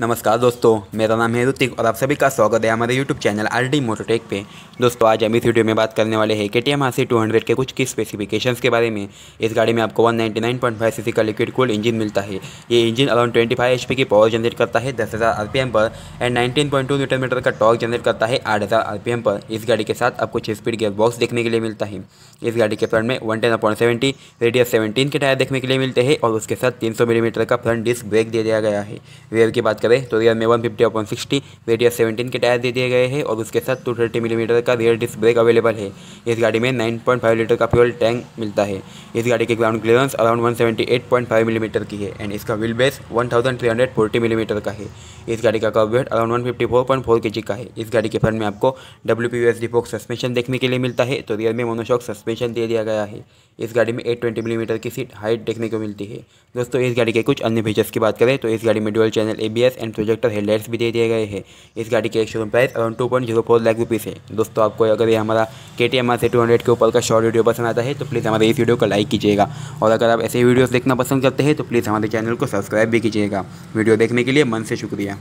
नमस्कार दोस्तों, मेरा नाम है ऋतिक और आप सभी का स्वागत है हमारे YouTube channel R D Mototech पे। दोस्तों, आज हम इस वीडियो में बात करने वाले हैं K T M R C two hundred के कुछ की स्पेसिफिकेशंस के बारे में। इस गाड़ी में आपको 199.5 सीसी का लिक्विड कूल्ड इंजन मिलता है। ये इंजन अराउंड 25 एचपी की पावर जनरेट करता है, दस हज़ार आरपीएम पर एंड 19.2 न्यूटन मीटर का टॉक जनरेट करता है, आठ हज़ार आरपीएम पर। इस गाड़ी के साथ आपको छः स्पीड गियर बॉक्स देखने के लिए मिलता है। इस गाड़ी के फ्रंट में one ten upon seventy radius seventeen के टायर देखने के लिए मिलते हैं, और उसके साथ तीन सौ मिलीमीटर का फ्रंट डिस्क ब्रेक दे दिया गया है। रियर की बात करें तो रियर में one fifty upon sixty radius seventeen के टायर दे दिए गए हैं और उसके साथ टू थर्टी मिलीमीटर का रियर डिस्क ब्रेक अवेलेबल है। इस गाड़ी में नाइन पॉइंट फाइव लीटर का फ्यूल टैंक मिलता है। इस गाड़ी की ground clearance around one seventy eight point five millimetre की है एंड इसका wheel base one thousand three hundred forty millimetre का है। इस गाड़ी का कव weight around one fifty four point four के है। इस गाड़ी के फ्रंट में आपको W P S D fork suspension देखने के लिए मिलता है। तो रियर में मोनोशॉक सस्पेंशन दे दिया गया है। इस गाड़ी में एट ट्वेंटी मिलीमीटर की सीट हाइट देखने को मिलती है। दोस्तों, इस गाड़ी के कुछ अन्य फीचर्स की बात करें तो इस गाड़ी में dual channel A B S and projector headlights भी दे दिए गए हैं। इस गाड़ी के एक showroom price around two point zero four lakh rupees है। दोस्तों, आपको अगर ये हमारा K T M R C two hundred के ऊपर का शॉर्ट वीडियो पसंद आता है तो प्लीज़ हमारे इस वीडियो को लाइक कीजिएगा। और अगर आप ऐसे वीडियोस देखना पसंद करते हैं तो प्लीज़ हमारे चैनल को सब्सक्राइब भी कीजिएगा। वीडियो देखने के लिए मन से शुक्रिया।